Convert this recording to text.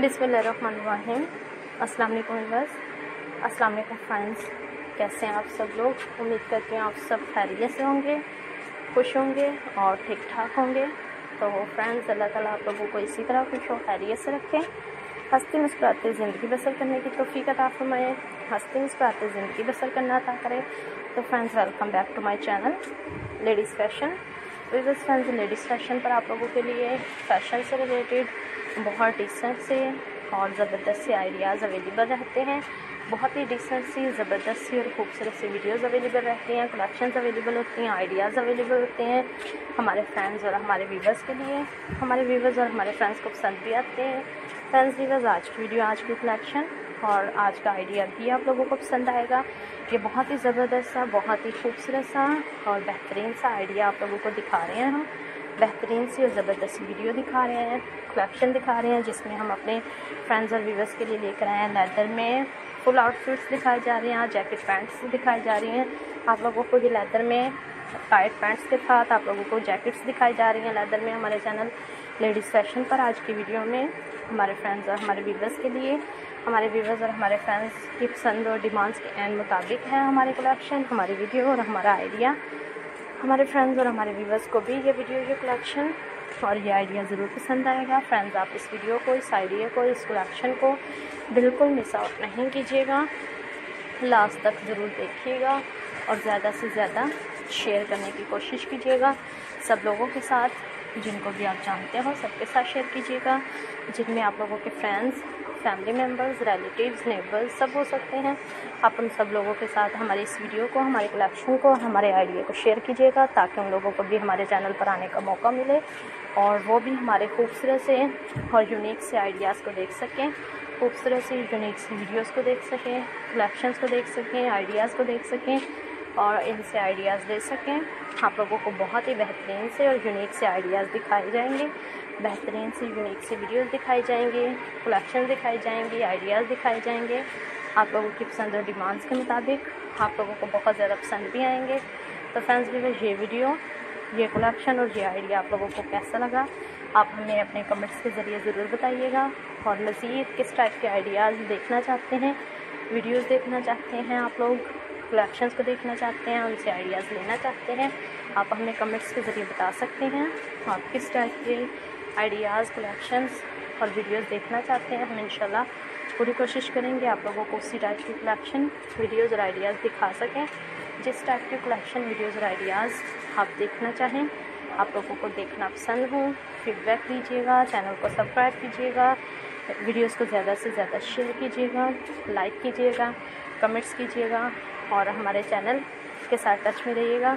बिसमीम अस्सलाम वालेकुम बस अस्सलाम वालेकुम फ्रेंड्स। कैसे हैं आप सब लोग? उम्मीद करती हूँ आप सब खैरियत से होंगे, खुश होंगे और ठीक ठाक होंगे। तो फ्रेंड्स, अल्लाह ताला आप लोगों को इसी तरह खुश और खैरियत से रखें। हंसती मुस्कुराते ज़िंदगी बसर करने की तोफ़ी का फरमाए। हंसती मुस्कुराते ज़िंदगी बसर करना था करें। तो friends welcome back to my channel ladies fashion wishes friends ladies fashion पर आप लोगों के लिए। फ़ैशन से रिलेटेड बहुत डिसेंट से और ज़बरदस्त से आइडियाज़ अवेलेबल रहते हैं। बहुत ही डिसेंट सी, ज़बरदस्त, सी और खूबसूरत सी वीडियोज़ अवेलेबल रहती हैं कलेक्शंस अवेलेबल होती हैं आइडियाज़ अवेलेबल होते हैं हमारे फ्रेंड्स और हमारे व्यूवर्स के लिए। हमारे व्यूवर्स और हमारे फ्रेंड्स को पसंद भी आते हैं। फ्रेंड्स व्यूवर्स आज की वीडियो आज की कलेक्शन और आज का आइडिया भी आप लोगों को पसंद आएगा। ये बहुत ही ज़बरदस्त सा, बहुत ही खूबसूरत सा और बेहतरीन सा आइडिया आप लोगों को दिखा रहे हैं हम। बेहतरीन सी और ज़बरदस्त वीडियो दिखा रहे हैं कलेक्शन दिखा रहे हैं, जिसमें हम अपने फ्रेंड्स और व्यूवर्स के लिए लेकर आए हैं। लेदर में फुल आउटफिट्स दिखाए जा रहे हैं जैकेट पैंट्स दिखाई जा रही हैं। आप लोगों को ये लेदर में टाइट पैंट्स के साथ आप लोगों को जैकेट्स दिखाई जा रही हैं। लेदर में हमारे चैनल लेडीज़ फ़ैशन पर आज की वीडियो में हमारे फ्रेंड्स और हमारे व्यूवर्स के लिए, हमारे व्यूवर्स और हमारे फ्रेंड्स की पसंद और डिमांड्स के एंड मुताबिक है हमारे कलेक्शन हमारी वीडियो और हमारा आइडिया हमारे फ्रेंड्स और हमारे व्यूवर्स को भी ये वीडियो ये कलेक्शन और ये आइडिया ज़रूर पसंद आएगा। फ्रेंड्स आप इस वीडियो को, इस आइडिया को, इस कलेक्शन को बिल्कुल मिस आउट नहीं कीजिएगा। लास्ट तक ज़रूर देखिएगा और ज़्यादा से ज़्यादा शेयर करने की कोशिश कीजिएगा। सब लोगों के साथ, जिनको भी आप जानते हो, सबके साथ शेयर कीजिएगा। जिनमें आप लोगों के friends family members relatives neighbours सब हो सकते हैं। आप उन सब लोगों के साथ हमारे इस वीडियो को, हमारे कलेक्शन को और हमारे आइडिया को शेयर कीजिएगा ताकि उन लोगों को भी हमारे चैनल पर आने का मौका मिले और वो भी हमारे खूबसूरत से और यूनिक से आइडियाज़ को देख सकें, खूबसूरत सी यूनिक वीडियोज़ को देख सकें कलेक्शंस को देख सकें आइडियाज़ को देख सकें। और इनसे आइडियाज़ दे सकें। आप लोगों को बहुत ही बेहतरीन से और यूनिक से आइडियाज़ दिखाए जाएँगे। बेहतरीन से यूनिक से वीडियोज़ दिखाई जाएँगे कलेक्शन दिखाई जाएँगी आइडियाज़ दिखाए जाएँगे। आप लोगों की पसंद और डिमांड्स के मुताबिक आप लोगों को बहुत ज़्यादा पसंद भी आएँगे। तो फ्रेंड्स भी ये वीडियो ये कलेक्शन और ये आइडिया आप लोगों को कैसा लगा? आप हमें अपने कमेंट्स के ज़रिए ज़रूर बताइएगा। और मज़ीद किस टाइप के आइडियाज़ देखना चाहते हैं वीडियोज़ देखना चाहते हैं आप लोग? कलेक्शंस को देखना चाहते हैं, उनसे आइडियाज़ लेना चाहते हैं। आप हमें कमेंट्स के ज़रिए बता सकते हैं। आप किस टाइप के आइडियाज़ कलेक्शंस और वीडियोस देखना चाहते हैं, हम इंशाल्लाह पूरी कोशिश करेंगे आप लोगों को उसी टाइप की कलेक्शन वीडियोस और आइडियाज़ दिखा सकें। जिस टाइप के कलेक्शन वीडियोस और आइडियाज़ आप देखना चाहें, आप लोगों को देखना पसंद हो फीडबैक दीजिएगा चैनल को सब्सक्राइब कीजिएगा। वीडियोस को ज़्यादा से ज़्यादा शेयर कीजिएगा लाइक कीजिएगा कमेंट्स कीजिएगा और हमारे चैनल के साथ टच में रहिएगा।